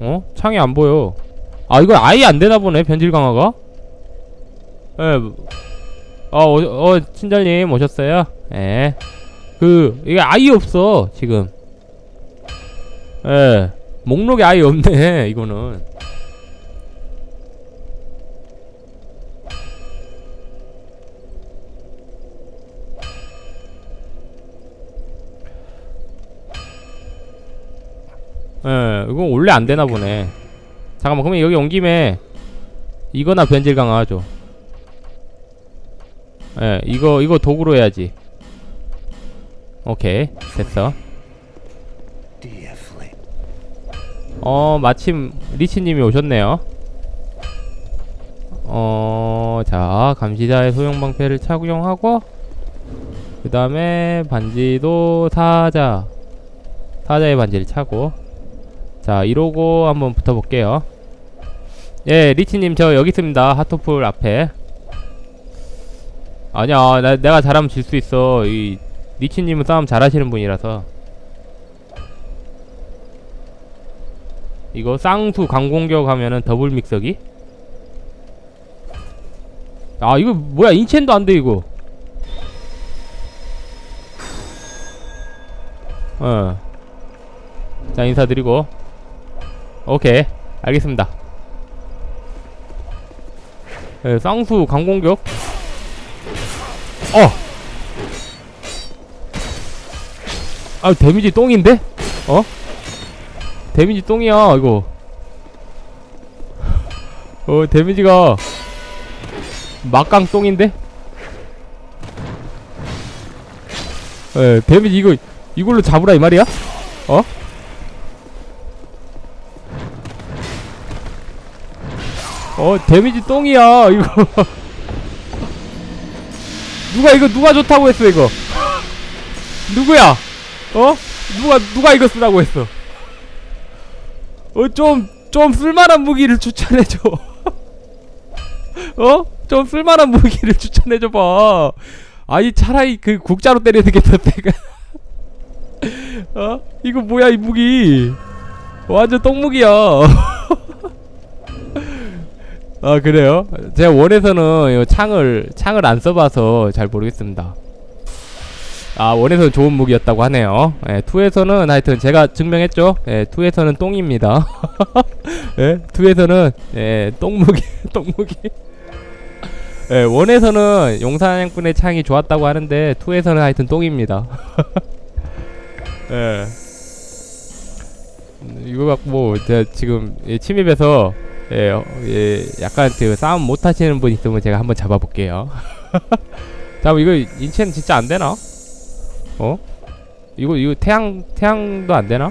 어? 창이 안 보여 아 이거 아예 안 되나 보네 변질 강화가 예 어, 어, 어, 친절님 오셨어요? 예. 그, 이게 아예 없어, 지금. 예. 목록에 아예 없네, 이거는. 예, 이건 원래 안 되나 보네. 잠깐만, 그러면 여기 온 김에 이거나 변질 강화하죠. 예, 이거 이거 도구로 해야지. 오케이, 됐어. 어, 마침 리치님이 오셨네요. 어, 자, 감시자의 소형 방패를 착용하고 그 다음에 반지도 사자 사자의 반지를 차고 자, 이러고 한번 붙어볼게요. 예, 리치님 저 여기 있습니다. 핫토풀 앞에. 아니야, 나, 내가 잘하면 질 수 있어. 이 리치님은 싸움 잘하시는 분이라서. 이거 쌍수 강공격 하면은 더블 믹서기? 아 이거 뭐야 인첸도 안 돼 이거 어자 인사드리고 오케이 알겠습니다 예, 쌍수 강공격 어! 아 데미지 똥인데? 어? 데미지 똥이야 이거 어 데미지가 막강 똥인데? 에 데미지 이거 이걸로 잡으라 이 말이야? 어? 어 데미지 똥이야 이거 누가 이거 누가 좋다고 했어 이거 누구야? 어? 누가 누가 이거 쓰라고 했어? 어, 좀, 좀 쓸만한 무기를 추천해줘. 어? 좀 쓸만한 무기를 추천해줘봐. 아니, 차라리 그 국자로 때리는 게 더 때가. 어? 이거 뭐야, 이 무기. 완전 똥무기야. 아, 그래요? 제가 원에서는 이 창을, 창을 안 써봐서 잘 모르겠습니다. 아 원에서는 좋은 무기였다고 하네요 예, 2에서는 하여튼 제가 증명했죠 예, 2에서는 똥입니다 예, 2에서는 예, 똥무기 똥무기 예, 1에서는 용사냥꾼의 창이 좋았다고 하는데 2에서는 하여튼 똥입니다 예. 음, 이거 갖고 뭐 제가 지금 예, 침입해서 예, 어, 예, 약간 그 싸움 못 하시는 분 있으면 제가 한번 잡아볼게요 잠깐 이거 인첸 진짜 안 되나? 어? 이거 이거 태양 태양도 안 되나?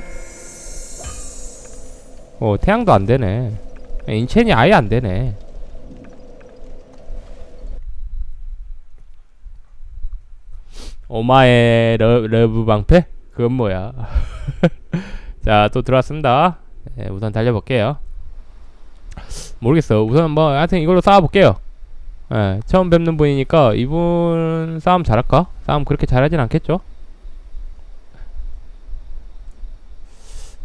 어 태양도 안 되네. enchant이 아예 안 되네. 오마의 러, 러브 방패? 그건 뭐야? 자, 또 들어왔습니다. 네, 우선 달려볼게요. 모르겠어. 우선 뭐, 하여튼 이걸로 싸워볼게요. 예, 처음 뵙는 분이니까 이분 싸움 잘할까? 싸움 그렇게 잘하진 않겠죠?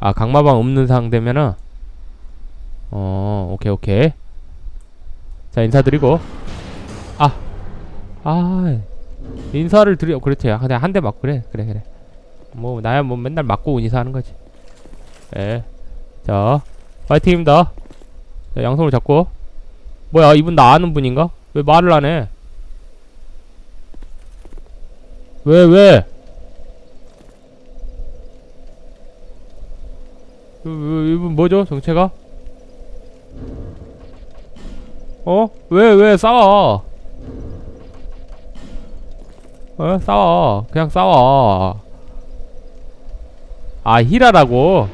아 강마방 없는 상대면은? 어 오케이 오케이. 자 인사드리고. 아 아, 인사를 드려 그렇지. 그냥 한 대 맞고 그래. 그래 그래. 뭐 나야 뭐 맨날 맞고 운이사 하는 거지. 예자 파이팅입니다 자 양손을 잡고 뭐야 이분 나 아는 분인가? 왜 말을 안 해? 왜 왜? 이분 뭐죠 정체가? 어? 왜 왜 싸워? 어 싸워 그냥 싸워 아 히라라고?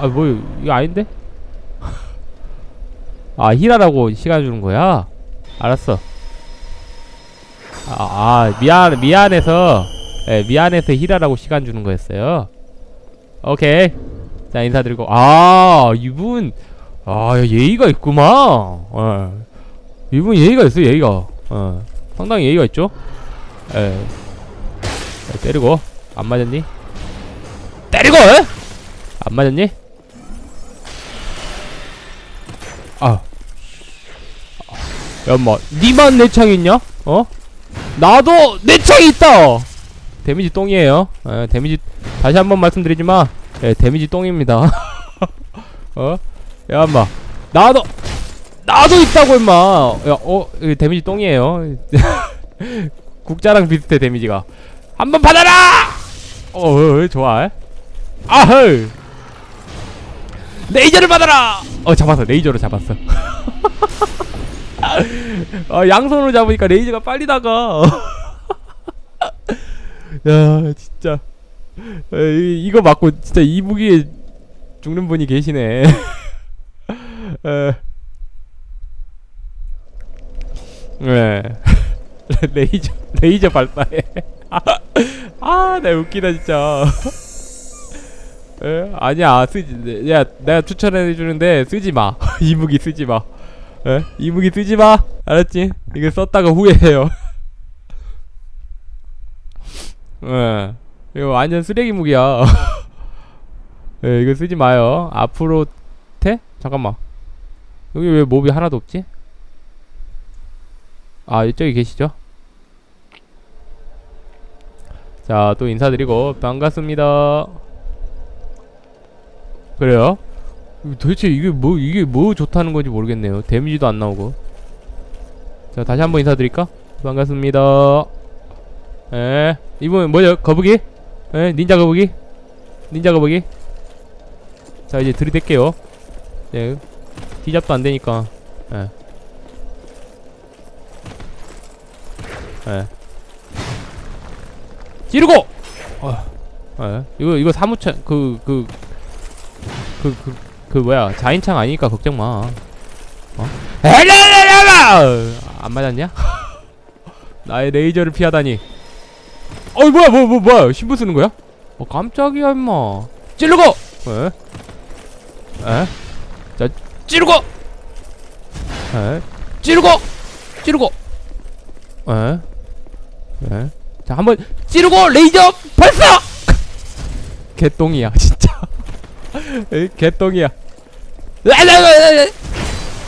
아 뭐 이거 아닌데? 아 히라라고 시간 주는 거야? 알았어 아, 아 미안 미안해서 예 미안해서 히라라고 시간 주는 거였어요 오케이 자 인사드리고 아 이분 아 예의가 있구만 어. 이분 예의가 있어 예의가 어. 상당히 예의가 있죠 예 자, 때리고 안 맞았니? 때리고 에? 안 맞았니? 아. 야, 뭐, 니만 내창 있냐? 어? 나도 내 창이 있다! 데미지 똥이에요. 예, 데미지, 다시 한번 말씀드리지만, 예, 데미지 똥입니다. 어? 야, 인마. 나도, 나도 있다고, 임마! 야, 어, 데미지 똥이에요. 국자랑 비슷해, 데미지가. 한번 받아라! 어, 어, 어, 좋아. 아흐! 레이저를 받아라! 어, 잡았어. 레이저로 잡았어. 아, 양손으로 잡으니까 레이저가 빨리 나가. 야, 진짜. 에, 이, 이거 맞고 진짜 이 무기에 죽는 분이 계시네. 에. 네. 레이저 레이저 발사해. 아, 나 웃기다 진짜. 에? 아니야 쓰지. 야, 내가 추천해 주는데 쓰지 마. 이 무기 쓰지 마. 에? 이 무기 쓰지 마. 알았지? 이거 썼다가 후회해요. 예. 이거 완전 쓰레기 무기야. 예, 이거 쓰지 마요. 앞으로 태? 잠깐만. 여기 왜 몹이 하나도 없지? 아, 이쪽에 계시죠? 자, 또 인사드리고 반갑습니다. 그래요? 도대체 이게 뭐 이게 뭐 좋다는 건지 모르겠네요. 데미지도 안 나오고. 자, 다시 한번 인사드릴까? 반갑습니다. 에, 이분 뭐죠? 거북이? 에, 닌자 거북이? 닌자 거북이? 자, 이제 들이댈게요. 네, 디잡도 안 되니까. 예. 예. 찌르고! 어, 예. 이거, 이거 사무차, 그, 그, 그, 그, 그, 뭐야. 자인창 아니니까 걱정 마. 어? 에라라라라! 안 맞았냐? 나의 레이저를 피하다니. 어이, 뭐야, 뭐, 뭐, 뭐야. 신부 쓰는 거야? 어, 깜짝이야, 임마. 찌르고! 에? 에? 자, 찌르고! 에? 찌르고! 찌르고! 에? 에? 자, 한번 찌르고 레이저 발사! 개똥이야, 진짜. 에이, 개똥이야.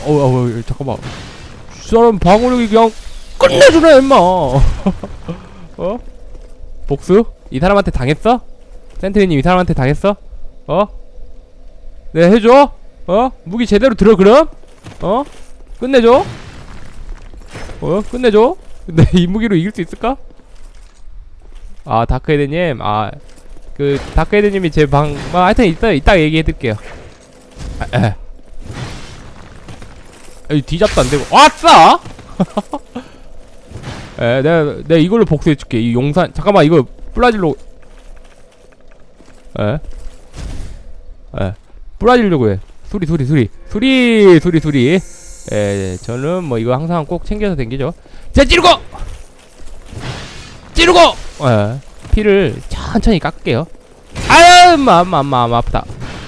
어, 어, 어, 잠깐만. 이 사람 방어력이 그냥 끝내주네, 임마. 어? 복수? 이 사람한테 당했어? 센트리님 이 사람한테 당했어? 어? 네, 해줘? 어? 무기 제대로 들어, 그럼? 어? 끝내줘? 어? 끝내줘? 근데 이 무기로 이길 수 있을까? 아, 다크헤드님, 아, 그, 다크헤드님이 제 방, 아, 하여튼 이따, 이따 얘기해드릴게요. 아, 에. 이 뒤잡도 안 되고, 아싸! 에, 내가, 내가 이걸로 복수해줄게. 이 용산, 잠깐만, 이거, 브라질로, 에? 에. 뿌라지려고 해. 수리, 수리, 수리. 수리, 수리, 수리. 에, 저는 뭐 이거 항상 꼭 챙겨서 댕기죠. 자, 찌르고! 찌르고! 에, 피를 천천히 깎게요. 아유, 마, 마, 마, 마, 아프다.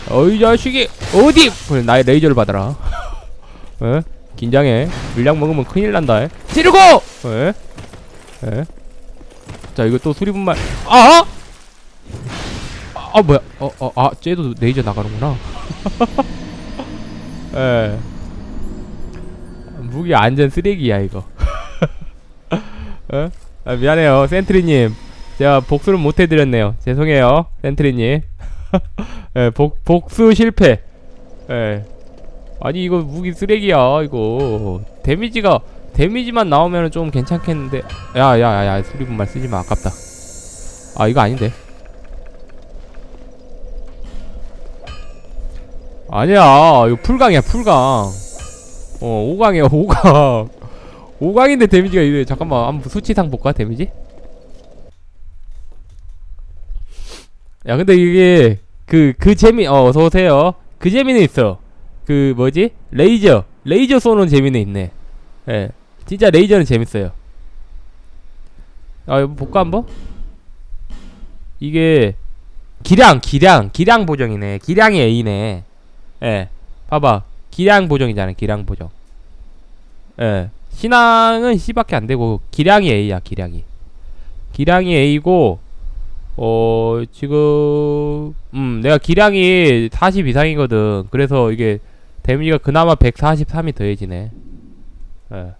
어이, 자식이, 어디! 나의 레이저를 받아라. 에? 긴장해. 물량 먹으면 큰일 난다. 에? 찌르고! 에? 에? 자, 이거 또 수리 분말. 아! 아, 아, 뭐야? 어, 어, 아, 쟤도 레이저 나가는구나. 에. 무기 완전 쓰레기야, 이거. 어? 아, 미안해요, 센트리님. 제가 복수를 못 해드렸네요. 죄송해요, 센트리님. 예, 복, 복수 실패. 예. 아니, 이거 무기 쓰레기야, 이거. 데미지가, 데미지만 나오면은 좀 괜찮겠는데. 야, 야, 야, 야, 수리분말 쓰지 마. 아깝다. 아, 이거 아닌데. 아니야, 이거 풀강이야, 풀강. 어, 5강이야, 5강. 5강인데 데미지가 이래. 잠깐만, 한번 수치상 볼까, 데미지? 야, 근데 이게, 그, 그 재미, 어, 어서 오세요. 그 재미는 있어. 그, 뭐지? 레이저. 레이저 쏘는 재미는 있네. 예. 진짜 레이저는 재밌어요. 아, 볼까, 한번? 이게, 기량, 기량, 기량 보정이네. 기량이 A네. 예. 봐봐. 기량 보정이잖아, 기량 보정. 예. 신앙은 C밖에 안 되고, 기량이 A야, 기량이. 기량이 A고, 어, 지금, 음, 내가 기량이 40 이상이거든. 그래서 이게 데미지가 그나마 143이 더해지네. 예.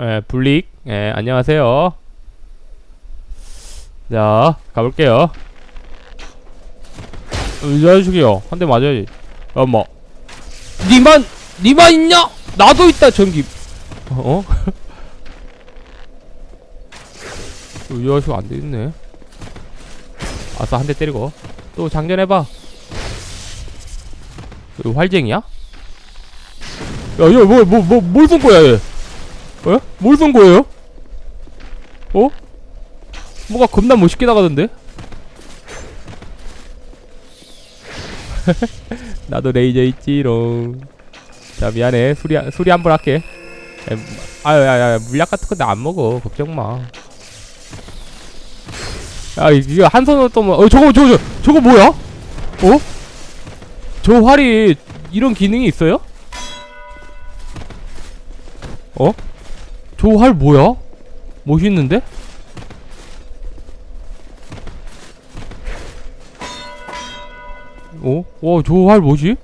예, 블릭. 예, 안녕하세요. 자, 가볼게요. 어, 이 자식이요. 한 대 맞아야지. 어머. 니만, 니만 있냐? 나도 있다, 전기. 어? 자식 안 되겠네. 아싸, 한 대 때리고. 또 장전해봐. 이거 활쟁이야? 야, 얘, 뭐, 뭐, 뭐, 뭘 쏜 거야, 얘? 어? 뭘쏜 거예요? 어? 뭐가 겁나 멋있게 나가던데? 나도 레이저 있지롱. 자, 미안해. 수리, 수리 한 번 할게. 에, 아유, 야, 야, 물약 같은 거 나 안 먹어. 걱정 마. 야, 이거 한 손으로 또 뭐, 어, 저거, 저거, 저거, 저거 뭐야? 어? 저 활이 이런 기능이 있어요? 어? 저 활 뭐야? 멋있는데? 어? 와, 저 활 뭐지?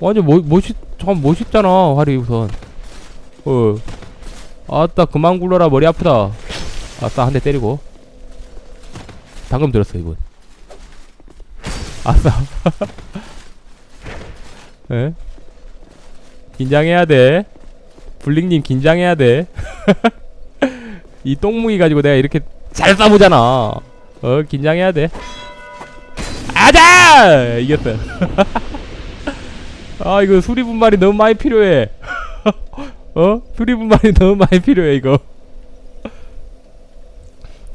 완전 멋, 멋있, 잠깐 멋있잖아, 활이 우선. 어. 아따, 그만 굴러라, 머리 아프다. 아싸, 한 대 때리고. 방금 들었어, 이분. 아싸. 에? 긴장해야 돼. 블링님 긴장해야 돼. 이 똥무기 가지고 내가 이렇게 잘 싸보잖아. 어, 긴장해야 돼. 아자! 이겼어. 아, 이거 수리 분말이 너무 많이 필요해. 어? 수리 분말이 너무 많이 필요해, 이거.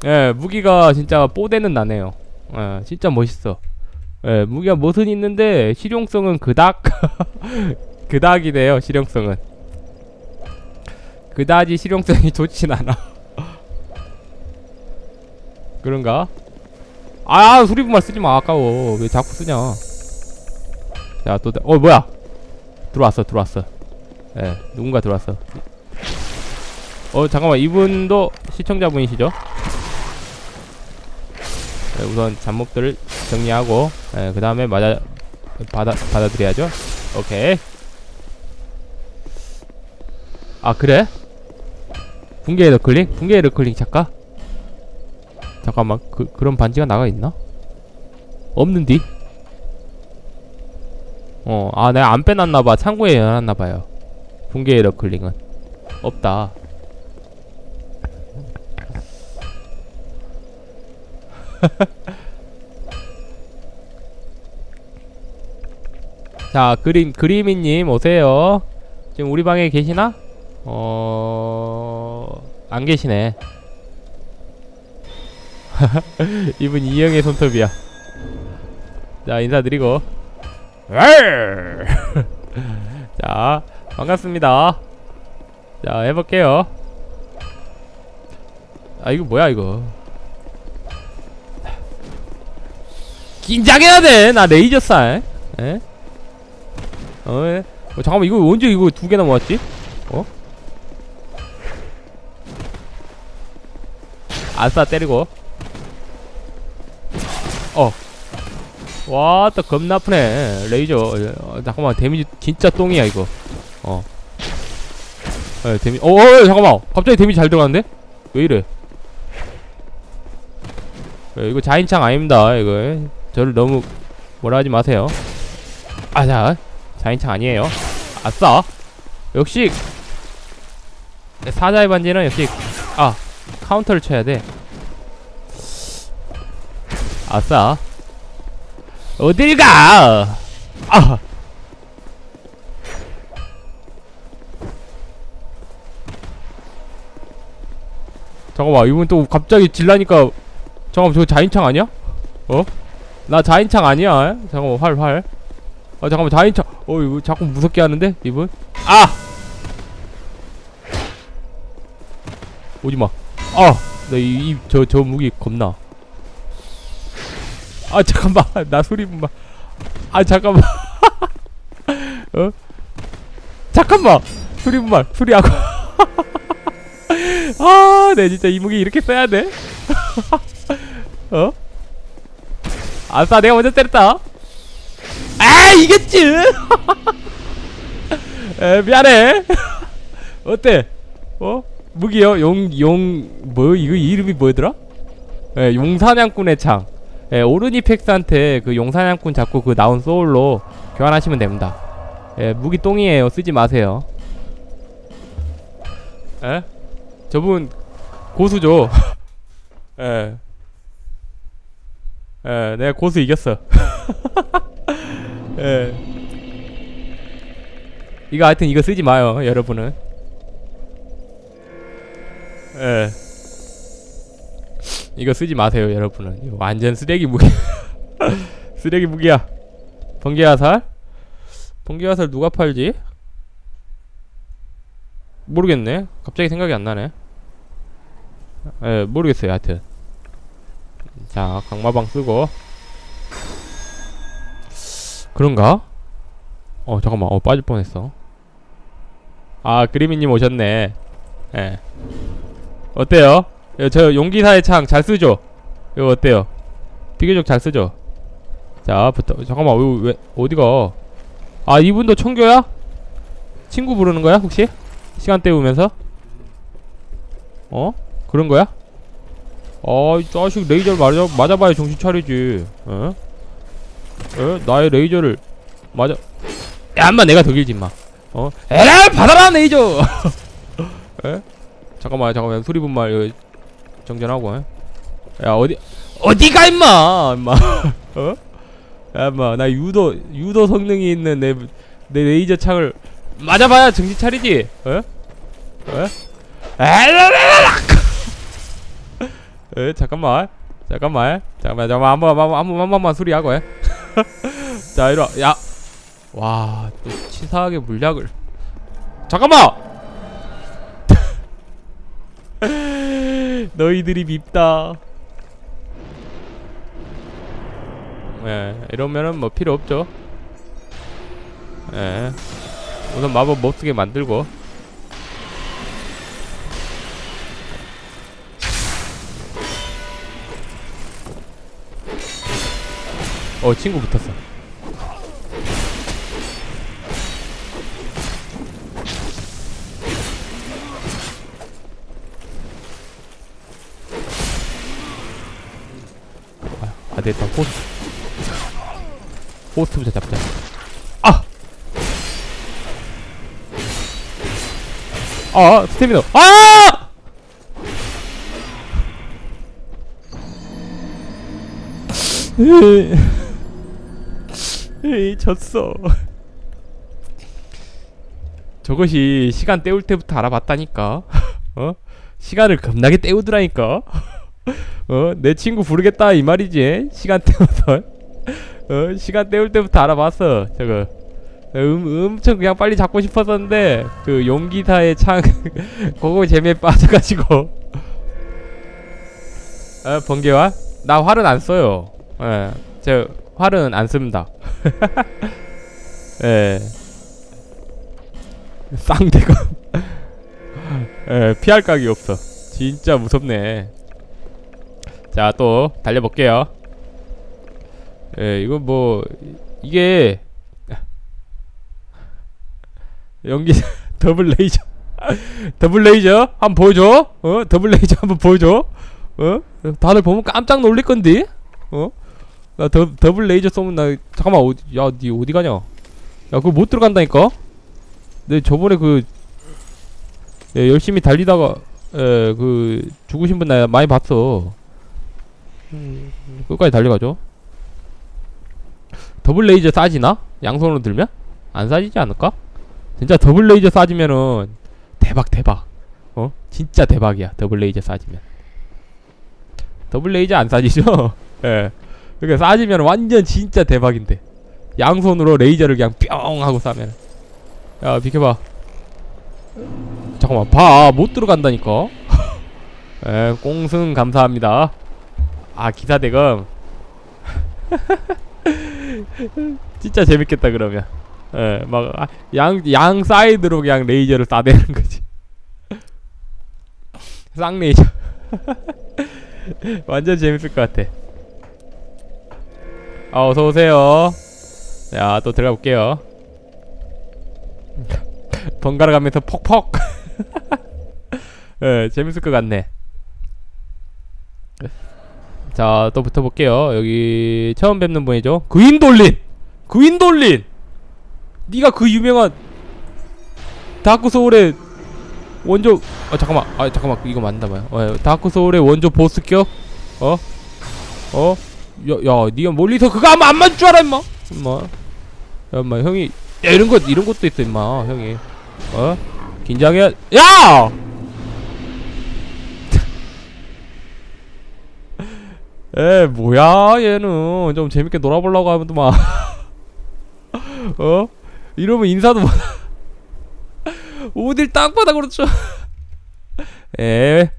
예, 무기가 진짜 뽀대는 나네요. 예, 진짜 멋있어. 예, 무기가 멋은 있는데 실용성은 그닥 그닥이네요. 실용성은 그다지 실용성이 좋진 않아. 그런가? 아 수리분말 쓰지 마 아까워 왜 자꾸 쓰냐? 자 또 어 뭐야? 들어왔어 들어왔어. 예 누군가 들어왔어. 어 잠깐만 이분도 시청자분이시죠? 네, 우선 잡목들을 정리하고 예, 그 다음에 맞아 받아 받아들여야죠. 오케이. 아 그래? 붕괴 knuckle ring? 붕괴 knuckle ring 잠깐. 잠깐만 그 그런 반지가 나가 있나? 없는디? 어, 아 내가 안 빼놨나봐. 창고에 넣어놨나봐요. 붕괴 knuckle ring은 없다. 자, 그림, 그리미님, 오세요. 지금 우리 방에 계시나? 어, 안 계시네. 이분 이영의 손톱이야. 자, 인사드리고. 자, 반갑습니다. 자, 해볼게요. 아, 이거 뭐야, 이거. 긴장해야 돼! 나 레이저 쌀. 에? 어, 예. 어, 잠깐만 이거 언제 이거 두 개나 모았지? 어? 아싸 때리고 어 와 또 겁나 아프네 레이저 어, 잠깐만 데미지 진짜 똥이야 이거 어 에, 데미 어, 어 잠깐만 갑자기 데미지 잘 들어가는데? 왜 이래 에, 이거 자인창 아닙니다 이거 저를 너무 뭐라 하지 마세요 아자 4인창 아니에요 아싸 역시 사자의 반지는 역시 아 카운터를 쳐야 돼 아싸 어딜 가! 아! 잠깐만 이분 또 갑자기 질라니까 잠깐만 저거 자인창 아니야? 어? 나 자인창 아니야. 잠깐만 활활. 아 잠깐만 자인창. 어 이거 자꾸 무섭게 하는데 이분? 아! 오지마. 아나 이 저 저 무기 겁나. 아 잠깐만. 나 소리 분만 아 잠깐만. 어? 잠깐만! 소리 분말 소리하고. 아내 진짜 이 무기 이렇게 써야 돼? 어 아싸 내가 먼저 때렸다 아 이겼지 에 미안해 어때 어 무기요 용 용 뭐 이거 이름이 뭐더라 예 용사냥꾼의 창 예, 오르니펙스한테 그 용사냥꾼 잡고 그 나온 소울로 교환하시면 됩니다. 예, 무기 똥이에요. 쓰지 마세요. 예? 저분 고수죠. 예. 예, 내가 고수 이겼어. 예. 이거 하여튼 이거 쓰지 마요, 여러분은. 예. 이거 쓰지 마세요, 여러분은. 완전 쓰레기 무기. 쓰레기 무기야. 번개 화살? 번개 화살 누가 팔지? 모르겠네. 갑자기 생각이 안 나네. 예, 모르겠어요, 하여튼. 자, 강마방 쓰고. 그런가? 어, 잠깐만. 어, 빠질 뻔했어. 아, 그리미님 오셨네. 예. 어때요? 예, 저 용기사의 창 잘 쓰죠? 이거 어때요? 비교적 잘 쓰죠? 자, 부터 잠깐만 왜, 왜 어디가? 아 이분도 청교야? 친구 부르는 거야 혹시? 시간 때우면서? 어? 그런 거야? 아이 자식 레이저를 맞아 맞아봐야 정신 차리지. 어? 에? 나의 레이저를 맞아. 야, 임마 내가 더 길지 임마. 어? 에라 받아라 레이저. 에? 잠깐만 잠깐만 수리 분말 이거 장전하고 에? 야 어디 어디가 임마 임마 어? 야 임마 나 유도 유도 성능이 있는 내 내 레이저 창을 맞아봐야 정신 차리지 어? 어? 에라라라 에 잠깐만 잠깐만 잠깐만 잠깐만 한번 한번 한번 한 번만 수리하고 하자 이리 와야와 또 치사하게 물약을 잠깐만 너희들이 밉다. 예, 이러면은 뭐 필요 없죠. 예. 우선 마법 못 쓰게 만들고. 어, 친구 붙었어. 아 됐다 호스트 호스트부터 잡자 아! 아 스태미너 아! 에이 졌어 저것이 시간 때울 때부터 알아봤다니까 어? 시간을 겁나게 때우더라니까 어, 내 친구 부르겠다 이 말이지. 시간 때워서. 어, 시간 때울 때부터 알아봤어. 저거. 음, 엄청 그냥 빨리 잡고 싶었었는데 그 용기사의 창 그거 재미에 빠져가지고. 어, 번개와 나 활은 안 써요. 예, 저 활은 안 씁니다. 예. 쌍대감. 예, 피할 각이 없어. 진짜 무섭네. 자, 또 달려볼게요. 예, 이건 뭐 이게 연기 더블 레이저 더블 레이저 한번 보여줘. 어? 더블 레이저 한번 보여줘. 어? 다들 보면 깜짝 놀랄 건데. 어? 나 더, 더블 레이저 쏘면 나 잠깐만 어디 야니 어디 가냐? 야 그거 못 들어간다니까. 내 저번에 그 예, 열심히 달리다가 예, 그 죽으신 분 나 많이 봤어. 음, 끝까지 달려가죠. 더블 레이저 싸지나? 양손으로 들면? 안 싸지지 않을까? 진짜 더블 레이저 싸지면은 대박 대박. 어? 진짜 대박이야. 더블 레이저 싸지면. 더블 레이저 안 싸지죠? 예. 그러니까 싸지면 완전 진짜 대박인데. 양손으로 레이저를 그냥 뿅 하고 쏴면. 야 비켜봐. 잠깐만 봐. 못 들어간다니까. 에 꽁승 감사합니다. 아 기사대금 진짜 재밌겠다 그러면 예막양양 사이드로 그냥 레이저를 쏴대는 거지 쌍레이저 완전 재밌을 것 같아 아 어서오세요 자, 또 들어가 볼게요. 번갈아 가면서 퍽퍽. 예, 재밌을 것 같네. 자, 또 붙어볼게요. 여기 처음 뵙는 분이죠. 그인돌린! 그인돌린! 네가 그 유명한 다크 소울의 원조 아 잠깐만 아 잠깐만 이거 맞나 봐요 어, 다크 소울의 원조 보스격 어? 어? 야, 야 니가 멀리서 그거 하면 안 맞을 줄 알아 임마. 임마. 야 임마 형이 야 이런 것 이런 것도 있어 임마 형이. 어? 긴장해. 야! 에 뭐야 얘는. 좀 재밌게 놀아보려고 하면 또 막. 어? 이러면 인사도 못 어딜 땅바닥 그렇죠 에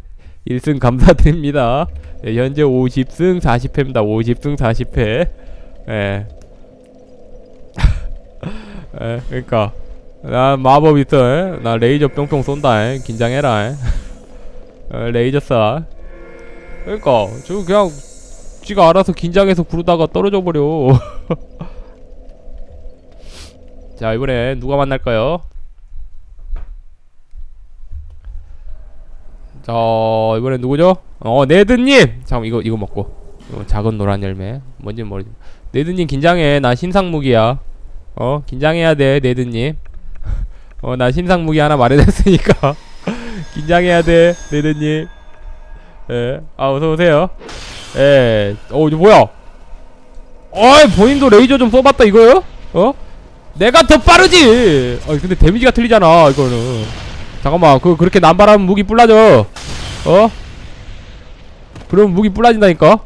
1승 감사드립니다 예, 현재 50승 40패입니다 50승 40패 예. 에 그니까 나 마법 있어 에? 나 레이저 뿅뿅 쏜다 에? 긴장해라 에? 어, 레이저 쏴 그니까 저 그냥 지가 알아서 긴장해서 구르다가 떨어져 버려 자 이번에 누가 만날까요? 자 이번에 누구죠? 어 네드님! 잠깐 이거 이거 먹고 이거 작은 노란 열매 뭔지 모르지 네드님 긴장해 나 신상 무기야 어 긴장해야 돼 네드님 어 나 신상 무기 하나 마련했으니까 긴장해야 돼 네드님 예아 어서오세요 예어 이거 뭐야 어이 본인도 레이저 좀 써봤다 이거요? 어? 내가 더 빠르지. 아 근데 데미지가 틀리잖아 이거는. 잠깐만 그 그렇게 남발하면 무기 뿔라져. 어? 그럼 무기 뿔라진다니까.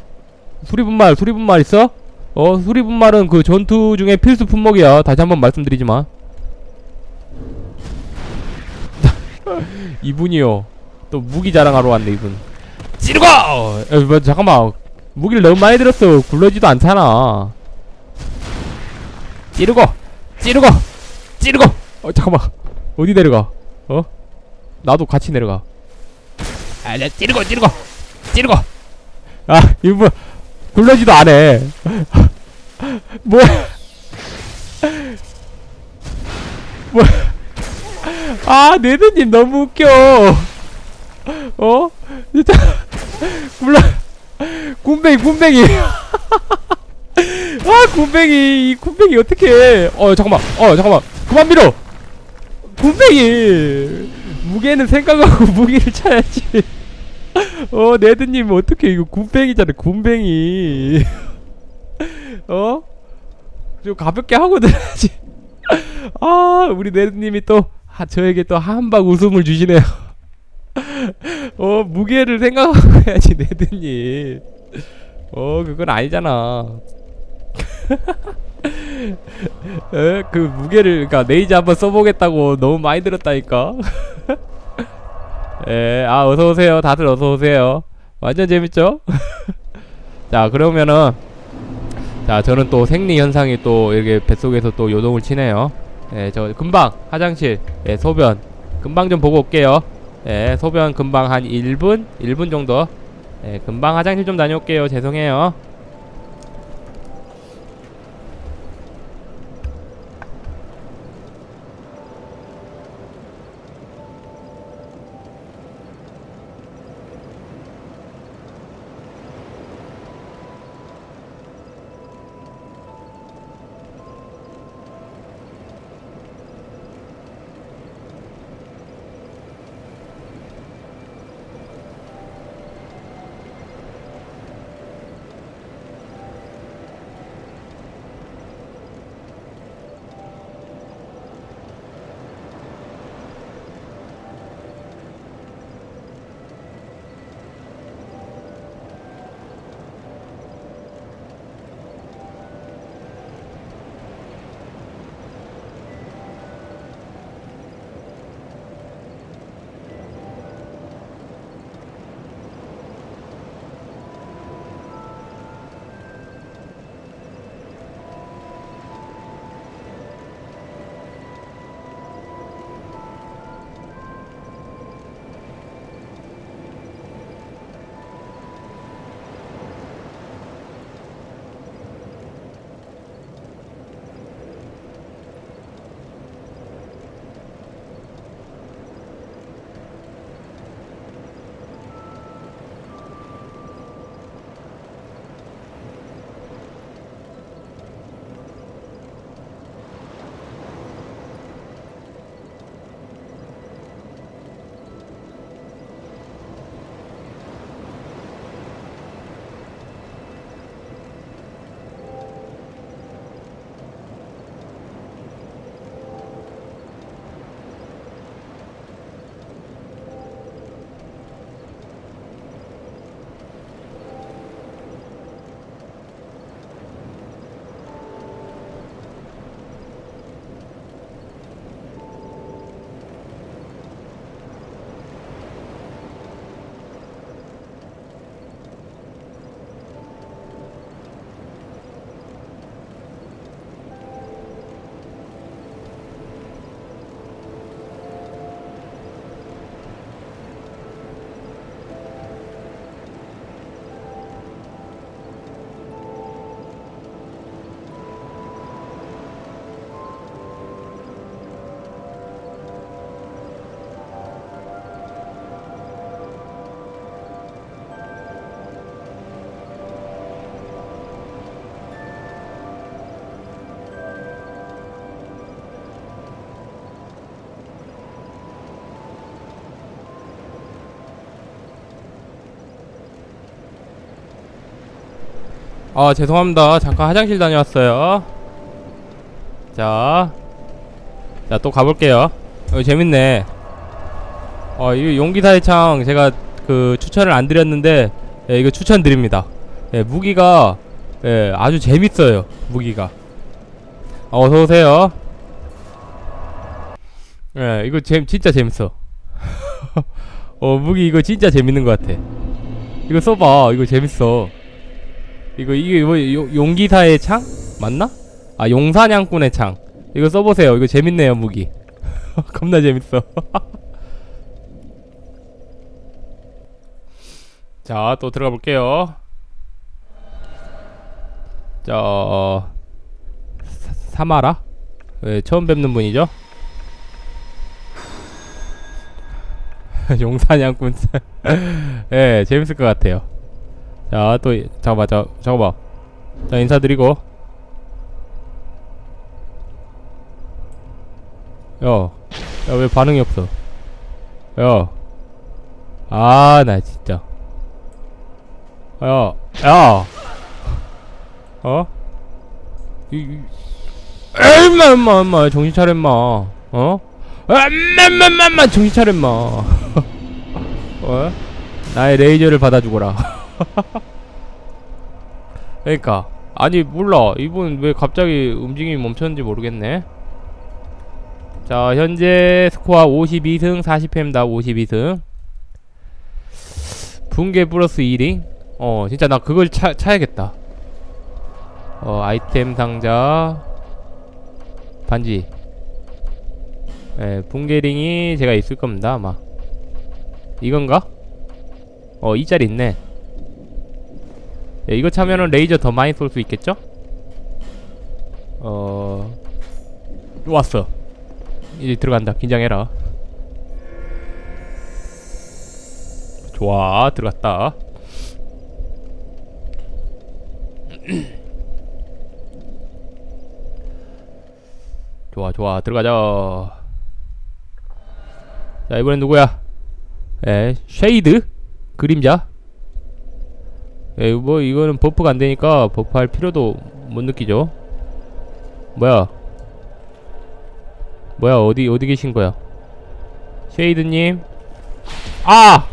수리분말 수리분말 있어? 어 수리분말은 그 전투 중에 필수 품목이야. 다시 한번 말씀드리지만. 이분이요. 또 무기 자랑하러 왔네 이분. 찌르고! 에, 뭐, 잠깐만 무기를 너무 많이 들었어. 굴러지도 않잖아. 찌르고! 찌르고! 찌르고! 어 잠깐만 어디 내려가? 어? 나도 같이 내려가 아, 나 찌르고 찌르고 찌르고 아 이거 뭐 굴러지도 않해. 뭐야? 뭐야? 아 네드님 너무 웃겨. 어? 진짜? 굴러 군뱅이 군뱅이. 아 군뱅이. 이 군뱅이 어떻게 어 잠깐만. 어 잠깐만. 그만 밀어. 군뱅이. 무게는 생각하고 무기를 쳐야지 어 네드님 어떻게 이거 군뱅이잖아 군뱅이. 어? 좀 가볍게 하고 들어야지. 아 우리 네드님이 또 아, 저에게 또 한박 웃음을 주시네요. 어 무게를 생각하고 해야지 네드님. 어 그건 아니잖아. 에? 그 무게를 그니까 레이저 한번 써보겠다고 너무 많이 들었다니까 에, 아 어서 오세요. 다들 어서 오세요. 완전 재밌죠? 자 그러면은 자 저는 또 생리 현상이 또 이렇게 뱃속에서 또 요동을 치네요. 예, 저 금방 화장실 예, 소변. 금방 좀 보고 올게요. 예, 소변 금방 한 1분? 1분 정도. 예, 금방 화장실 좀 다녀올게요. 죄송해요 아 죄송합니다 잠깐 화장실 다녀왔어요 자, 자 또 가볼게요. 어, 재밌네. 어, 이 용기사의 창 제가 그 추천을 안 드렸는데 예, 이거 추천드립니다. 예, 무기가 예, 아주 재밌어요. 무기가. 어, 어서 오세요. 예, 이거 재, 진짜 재밌어. 어, 무기 이거 진짜 재밌는 것 같아. 이거 써봐. 이거 재밌어. 이거 이게 뭐 용- 용기사의 창? 맞나? 아 용사냥꾼의 창. 이거 써보세요. 이거 재밌네요 무기. 겁나 재밌어. 자 또 들어가 볼게요. 자 어, 사- 사마라? 네, 처음 뵙는 분이죠? 용사냥꾼. 예 재밌을 것 같아요 자 또 잠깐만 자 잠깐만 자 인사드리고 야, 야, 왜 반응이 없어? 야, 아, 나 진짜. 야, 야, 어? 이, 이, 에이, 임마, 임마, 정신 차려, 임마. 어? 임마, 정신 차려, 임마. 어? 나의 레이저를 받아주거라. 그러니까. 아니 몰라. 이분 왜 갑자기 움직임이 멈췄는지 모르겠네. 자 현재 스코어 52승 40패입니다 52승. 붕괴 플러스 2링. 어 진짜 나 그걸 차, 차야겠다. 어 아이템 상자. 반지. 예 붕괴링이 제가 있을 겁니다 아마. 이건가? 어이 짤이 있네 예, 이거 차면은 레이저 더 많이 쏠 수 있겠죠? 어 왔어. 이제 들어간다. 긴장해라. 좋아 들어갔다. 좋아 좋아 들어가자. 자 이번엔 누구야? 에 쉐이드? 그림자 에, 뭐 이거는 buff가 안되니까 buff할 필요도 못 느끼죠. 뭐야? 뭐야? 어디 어디 계신 거야? 쉐이드님? 아!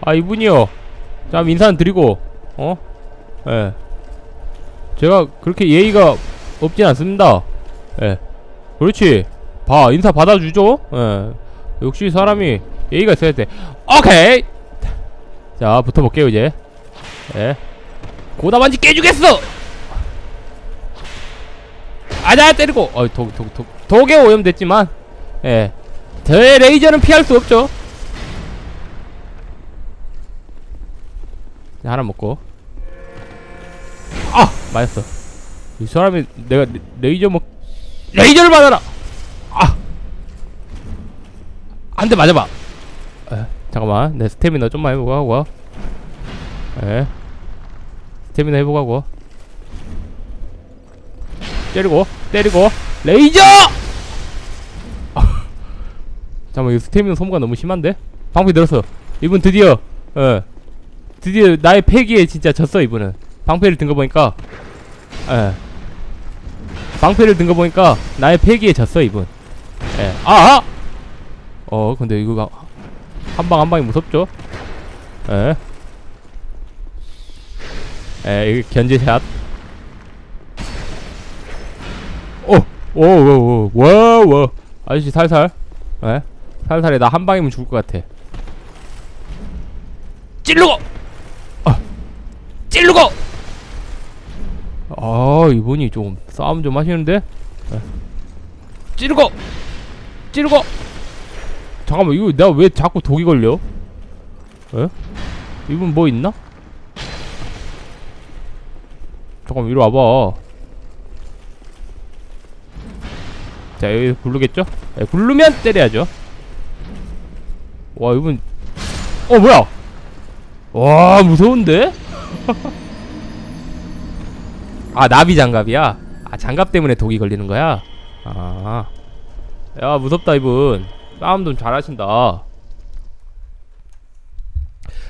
아 이분이요. 자 인사는 드리고 어? 예. 제가 그렇게 예의가 없진 않습니다. 예. 그렇지. 봐 인사 받아주죠? 예. 역시 사람이 예의가 있어야 돼. 오케이! 자 붙어볼게요 이제 예. 고다반지 깨주겠어! 아자 때리고. 어이 독 독 독 독에 오염됐지만 예. 저의 레이저는 피할 수 없죠. 자, 하나 먹고. 아! 맞았어. 이 사람이 내가 레- 레이저 먹 레이저를 받아라! 아 한 대 맞아봐. 에, 잠깐만. 내 스태미나 좀만 해보고 하고 에 스태미나 해보고 하고. 때리고 때리고. 레이저! 아, 잠깐만 이 스태미나 소모가 너무 심한데? 방패 늘었어. 이분 드디어 예 드디어 나의 패기에 진짜 졌어 이분은. 방패를 든 거 보니까. 예. 방패를 든 거 보니까 나의 패기에 졌어 이분. 예. 아! 어 근데 이거 한방 한 방이 무섭죠? 예 예, 이거 견제샷 오! 오, 오, 오, 와, 와. 아저씨 살살. 예? 살살해. 나 한 방이면 죽을 것 같아. 찌르고! 아! 찌르고! 아, 이분이 좀 싸움 좀 하시는데? 예. 찌르고! 찌르고! 잠깐만, 이거 내가 왜 자꾸 독이 걸려? 예? 이분 뭐 있나? 잠깐만, 이리 와봐. 자 여기 굴르겠죠? 예, 굴르면 때려야죠 와 이분 어 뭐야 와 무서운데? 아 나비 장갑이야? 아 장갑 때문에 독이 걸리는 거야? 아 야 무섭다 이분 싸움 좀 잘하신다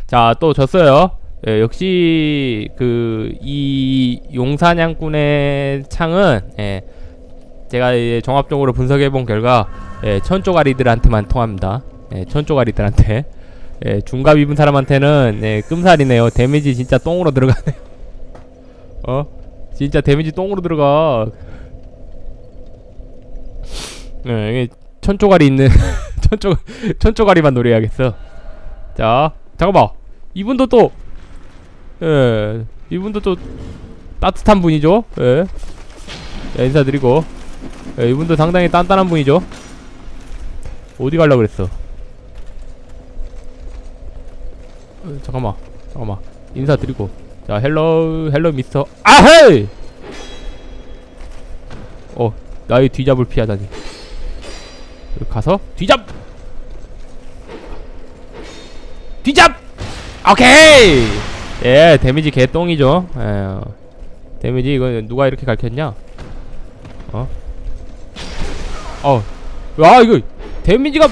자 또 졌어요 예, 역시 그 이 용사냥꾼의 창은 예, 제가 이제 종합적으로 분석해 본 결과 예, 천조가리들한테만 통합니다. 예, 천조가리들한테 예, 중갑 입은 사람한테는 예, 끔살이네요. 데미지 진짜 똥으로 들어가네요. 어? 진짜 데미지 똥으로 들어가. 예, 이게 천조가리 있는 천조 천조가리만 노려야겠어. 자, 잠깐만. 이분도 또 예, 이분도 또 따뜻한 분이죠. 예. 예, 인사드리고. 예, 이분도 상당히 단단한 분이죠. 어디 갈라 그랬어? 어, 잠깐만, 잠깐만. 인사드리고. 자, hello, hello mister. 아헤이! 어, 나의 뒤잡을 피하다니. 가서 뒤잡! 뒤잡! 오케이! 예, 데미지 개똥이죠. 예. 어. 데미지 이거 누가 이렇게 가르쳤냐? 어? 어. 와, 이거 데미지가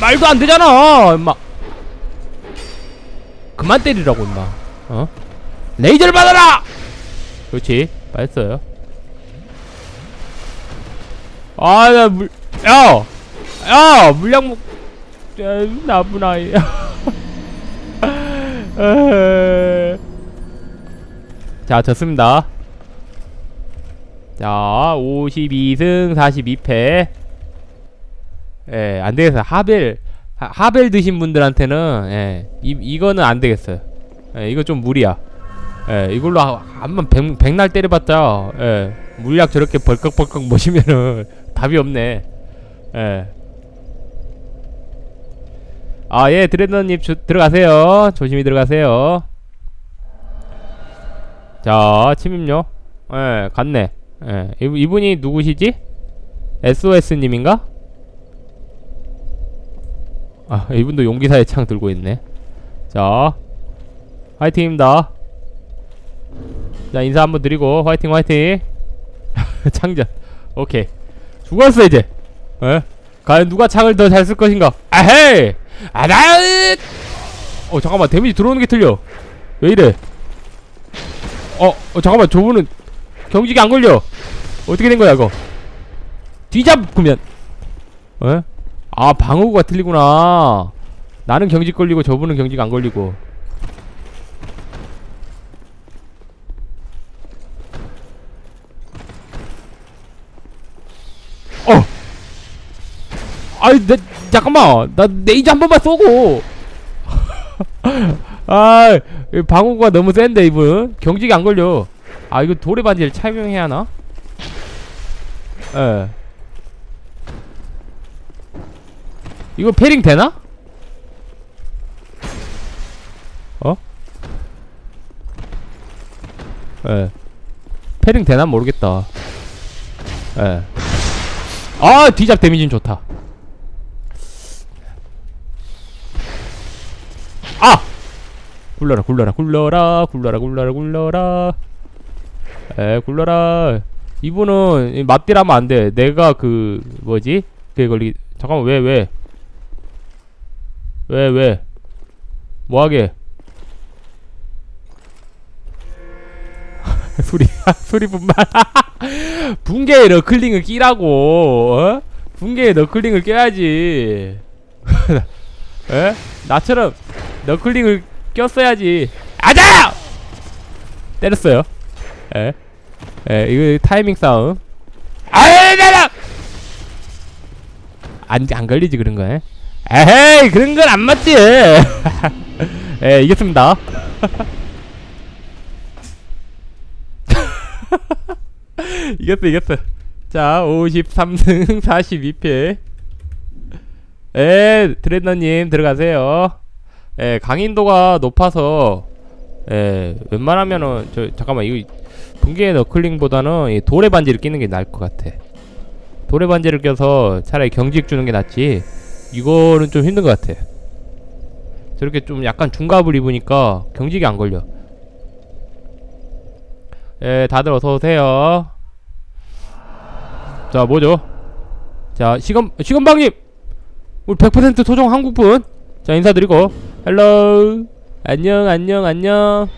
말도 안 되잖아. 임마. 그만 때리라고 임마. 어? 레이저를 받아라! 그렇지. 맞았어요. 아, 나 물, 야! 야! 물량 먹, 야, 나쁜 아이. 자, 졌습니다. 자, 52승 42패. 예, 안 되겠어요. 하벨, 하, 하벨 드신 분들한테는, 예, 이, 이거는 안 되겠어요. 예, 이거 좀 무리야. 예, 이걸로 하- 한번 백, 백날 때려봤자, 예, 물약 저렇게 벌컥벌컥 모시면은 답이 없네. 예. 아, 예, 드레너님 조, 들어가세요. 조심히 들어가세요. 자, 침입요. 예, 갔네. 예, 이분, 이분이 누구시지? SOS님인가? 아, 이분도 용기사의 창 들고 있네. 자, 화이팅입니다. 자, 인사 한번 드리고, 화이팅, 화이팅. 창전. 오케이. 죽었어, 이제. 예? 과연 누가 창을 더 잘 쓸 것인가? 아헤이! 아다읒! 어, 잠깐만, 데미지 들어오는 게 틀려. 왜 이래? 어, 어, 잠깐만, 저분은 경직이 안 걸려. 어떻게 된 거야, 이거? 뒤잡으면. 에? 아, 방어구가 틀리구나. 나는 경직 걸리고 저분은 경직 안 걸리고. 어! 아이, 내, 잠깐만. 나 레이저 한 번만 쏘고. 아, 이 방어구가 너무 센데, 이분. 경직이 안 걸려. 아, 이거 돌의 반지를 착용해야 하나? 예. 이거 패링 되나? 어? 예. 패링 되나 모르겠다. 예. 아, 뒤잡 데미지는 좋다. 아! 굴러라, 굴러라, 굴러라, 굴러라, 굴러라, 굴러라. 에, 굴러라. 이분은 이 맞디라면 안 돼. 내가 그 뭐지? 그게 걸리. 잠깐만 왜 왜? 왜 왜? 뭐하게? 소리 소리 분말. 붕괴에 너클링을 끼라고. 어? 붕괴에 너클링을 껴야지. 에? 나처럼 너클링을 꼈어야지. 아자! 때렸어요. 에? 에, 이거 타이밍 싸움. 나라! 안, 안 걸리지, 그런 거에. 에헤이, 그런 건 안 맞지! 에, 이겼습니다. 이겼어, 이겼어. 자, 53승 42패. 에, 드레너님, 들어가세요. 에, 강인도가 높아서, 에, 웬만하면은, 저, 잠깐만, 이거, 붕괴의 너클링보다는 이 돌의 반지를 끼는 게 나을 것 같아. 돌의 반지를 껴서 차라리 경직 주는 게 낫지. 이거는 좀 힘든 것 같아. 저렇게 좀 약간 중갑을 입으니까 경직이 안 걸려. 예, 다들 어서 오세요. 자, 뭐죠? 자, 시건 시건방님, 우리 100% 토종 한국분. 자, 인사드리고, hello. 안녕 안녕 안녕.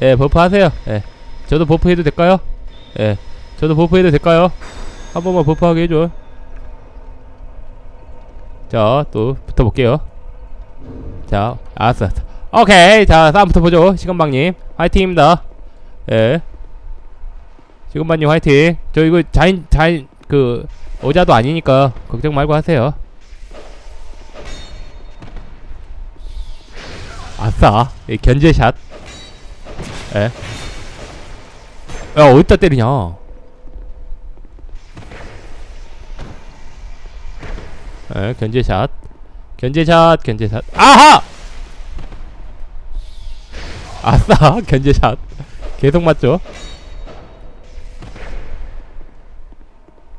예 buff 하세요. 예. 저도 buff 해도 될까요? 예. 저도 buff 해도 될까요? 한 번만 버프하게 해줘. 자 또 붙어볼게요. 자 알았어 오케이. 자 싸움 붙어보죠. 시건방님. 화이팅입니다. 예. 시건방님 화이팅. 저 이거 자인 자인 그 어자도 아니니까 걱정 말고 하세요 아싸. 이 견제샷. 예. 야 어디다 때리냐? 예 견제샷. 견제샷 견제샷. 아하! 아싸 견제샷. 계속 맞죠?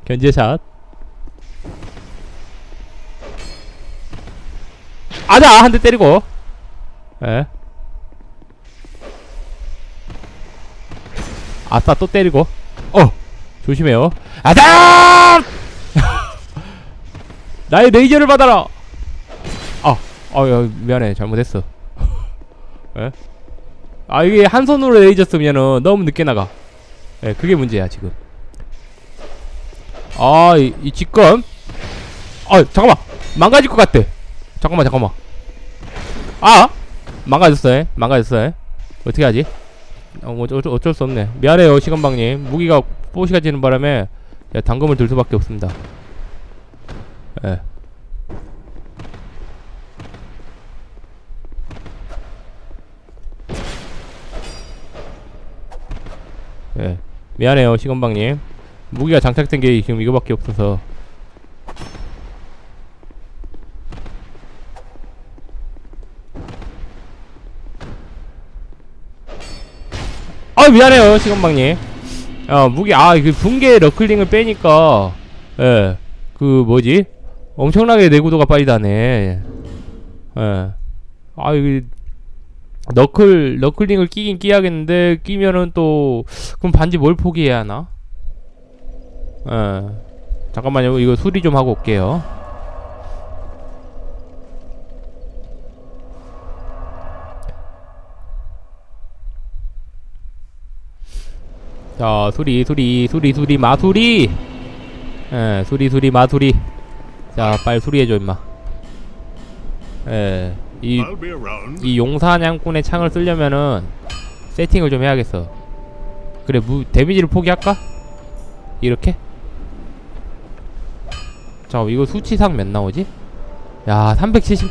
견제샷. 아자 한 대 때리고 예. 아싸 또 때리고. 어 조심해요. 아자 나의 레이저를 받아라! 아, 아, 야, 미안해. 잘못했어. 예? 아 이게 한 손으로 레이저 쓰면은 너무 늦게 나가. 예 그게 문제야 지금. 아이 이 직권 아 잠깐만. 망가질 것 같아. 잠깐만 잠깐만. 아 망가졌어요? 망가졌어요? 어떻게 하지? 어, 뭐 어쩔, 어쩔 수 없네. 미안해요 시건방님. 무기가 뽀시가 지는 바람에 야, 당금을 들 수밖에 없습니다. 예. 예. 미안해요 시건방님. 무기가 장착된 게 지금 이거밖에 없어서 아 미안해요 시건방님. 어 무기 아그 붕괴 러클링을 빼니까 예 그 뭐지? 엄청나게 내구도가 빨리 다네. 예아 이거 너클 너클링을 끼긴 끼야겠는데 끼면은 또 그럼 반지 뭘 포기해야 하나? 예. 잠깐만요 이거 수리 좀 하고 올게요 자 수리 수리 수리 수리 마수리 예 수리 수리 마수리 자 빨리 수리해줘 임마 예이 be around. 이 용사냥꾼의 창을 쓰려면은 세팅을 좀 해야겠어 그래 무 데미지를 포기할까? 이렇게? 자 이거 수치상 몇 나오지? 야 370...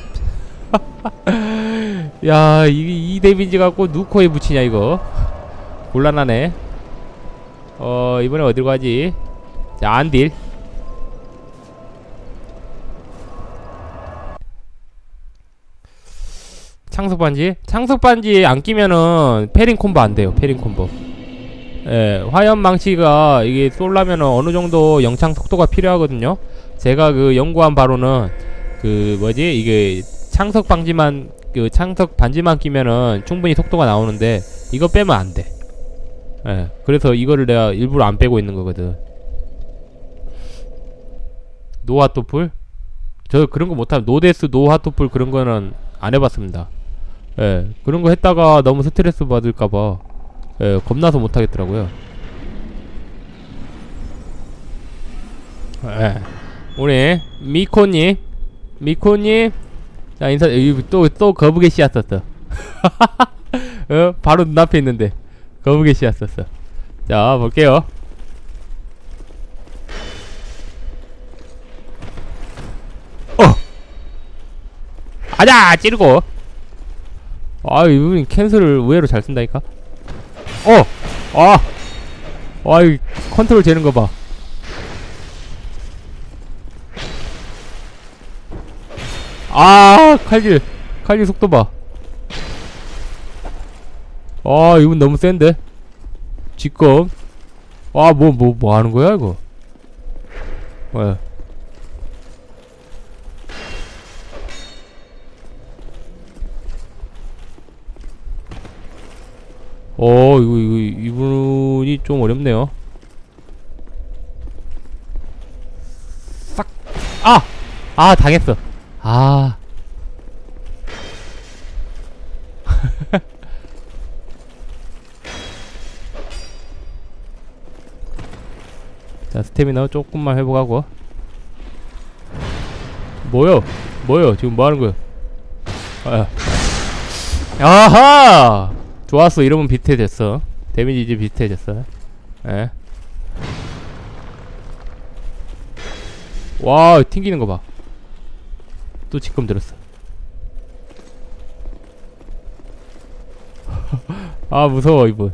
야 이, 이 데미지 갖고 누코에 붙이냐 이거 곤란하네 어 이번에 어디로 가지? 자 안딜 창석 반지? 창석 반지 안 끼면은 parrying combo 안 돼요. parrying combo. 예, 화염 망치가 이게 쏠라면은 어느 정도 영창 속도가 필요하거든요. 제가 그 연구한 바로는 그 뭐지 이게 창석 방지만 그 창석 반지만 끼면은 충분히 속도가 나오는데 이거 빼면 안 돼. 예, 그래서 이거를 내가 일부러 안 빼고 있는 거거든. 노하토풀? 저 그런 거 못하면 no death no 화톳불 그런 거는 안 해봤습니다. 예, 그런 거 했다가 너무 스트레스 받을까봐, 예, 겁나서 못하겠더라고요. 예, 우리, 미코님, 미코님, 자, 인사, 여기 또, 또 거북이 씨앗 썼어. 어, 바로 눈앞에 있는데, 거북이 씨앗 썼어. 자, 볼게요. 어! 아자! 찌르고! 아 이분이 cancel을 의외로 잘 쓴다니까 어! 아! 아이 컨트롤 재는 거봐 아 칼질 칼질 속도 봐 아, 이분 너무 센데? 지금. 아, 뭐, 뭐, 뭐 하는 거야, 이거? 왜? 어, 이거, 이거, 이분이 좀 어렵네요. 싹! 아! 아, 당했어. 아. 자 스태미너 조금만 회복하고 뭐요? 뭐요? 지금 뭐하는 거요? 아. 아하! 좋았어 이러면 비슷해졌어 데미지 이제 비슷해졌어 예. 와 튕기는 거 봐또 지금 들었어 아 무서워 이분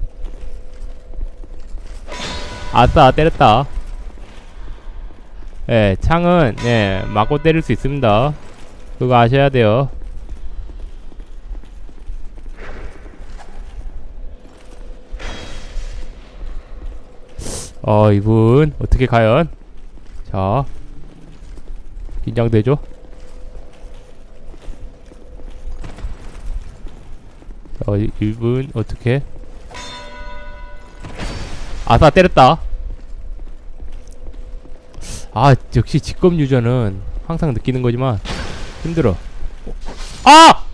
아싸 때렸다 예 창은 예 맞고 때릴 수 있습니다. 그거 아셔야 돼요. 어 이분 어떻게 과연? 자 긴장되죠? 자 이- 이분 어떻게? 아싸 때렸다 아 역시 직검 유저는 항상 느끼는 거지만 힘들어. 아!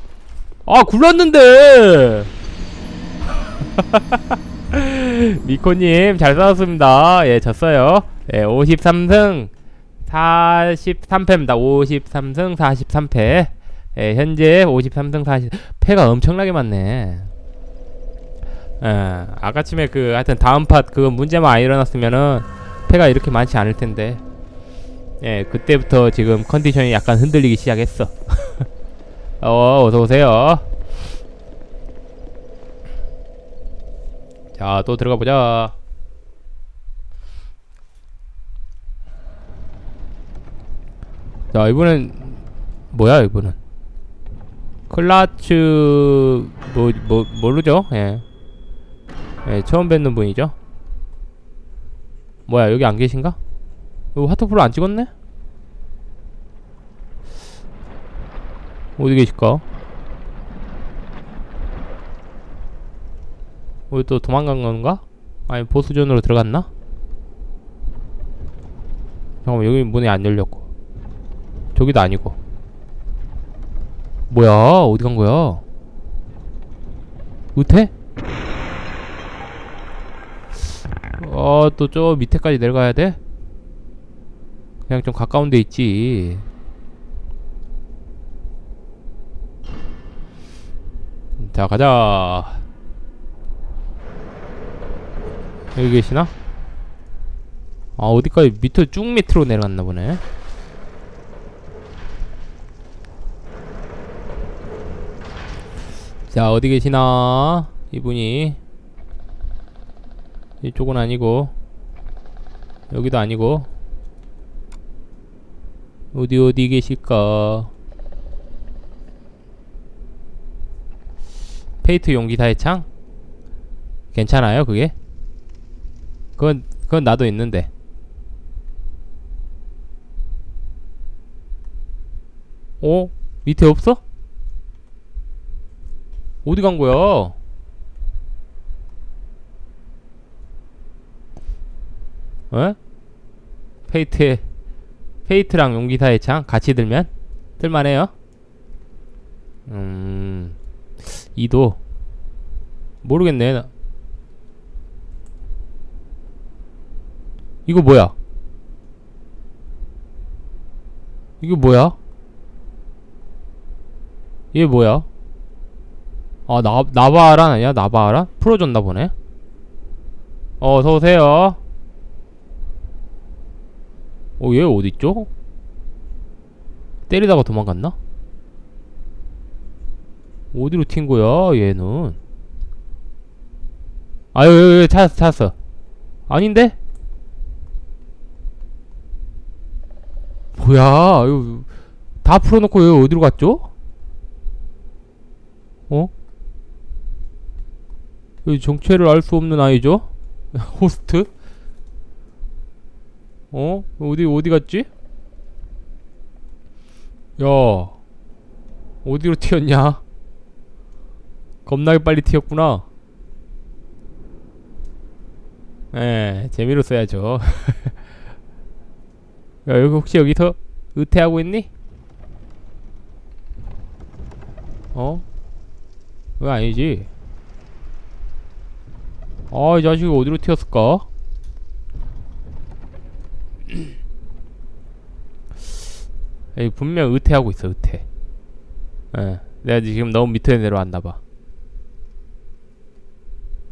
아 굴렀는데! 미코님 잘 싸웠습니다. 예 졌어요. 예 53승 43패입니다. 53승 43패. 예 현재 53승 40 패가 엄청나게 많네. 예 아까쯤에 그 하여튼 다음 팟 그거 문제만 안 일어났으면은 패가 이렇게 많지 않을 텐데 예 그때부터 지금 컨디션이 약간 흔들리기 시작했어 어 어서오세요 자, 또 들어가 보자. 자, 이분은 뭐야, 이분은? 클라츠 뭐, 뭐 모르죠? 예. 예, 처음 뵙는 분이죠. 뭐야, 여기 안 계신가? 이거 하트프로 안 찍었네? 어디 계실까? 어디 또 도망간 건가? 아니 보스존으로 들어갔나? 잠깐만 여기 문이 안 열렸고 저기도 아니고 뭐야 어디 간 거야? 으태? 어또 저 밑에까지 내려가야 돼? 그냥 좀 가까운 데 있지. 자 가자. 여기 계시나? 아 어디까지? 밑에 쭉 밑으로 내려갔나 보네. 자 어디 계시나? 이분이. 이쪽은 아니고 여기도 아니고 어디 어디 계실까 페이트 용기사의 창? 괜찮아요 그게? 그건 그건 나도 있는데. 어? 밑에 없어? 어디 간 거야? 어? 페이트에 페이트랑 용기사의 창 같이 들면 들만해요. 음, 이도 모르겠네. 나- 이거 뭐야? 이거 뭐야? 얘 뭐야? 아, 나, 나바란 아니야? 나바란? 풀어줬나 보네? 어, 어서오세요. 어, 얘 어딨죠? 때리다가 도망갔나? 어디로 튄 거야, 얘는? 아유, 여기, 여기 찾았어, 찾았어. 아닌데? 뭐야, 이거 다 풀어놓고 여기 어디로 갔죠? 어? 여기 정체를 알 수 없는 아이죠? 호스트? 어? 어디, 어디 갔지? 야, 어디로 튀었냐? 겁나게 빨리 튀었구나. 에, 재미로 써야죠. 야 여기 혹시 여기서 의태하고 있니? 어? 그거 아니지 아이 자식이 어디로 튀었을까? 여기 분명 의태하고 있어 의태 예 내가 지금 너무 밑에 내려왔나봐.